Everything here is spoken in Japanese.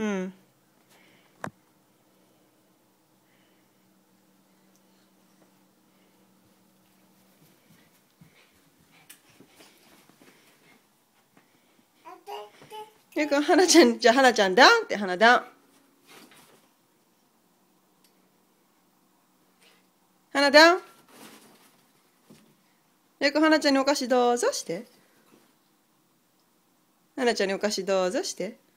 うんゆうくん、はなちゃん、じゃあ、はなちゃん、ダンって、はなダんン。はなダんン。ゆうくん、はなちゃんにお菓子どうぞして。はなちゃんにお菓子どうぞして。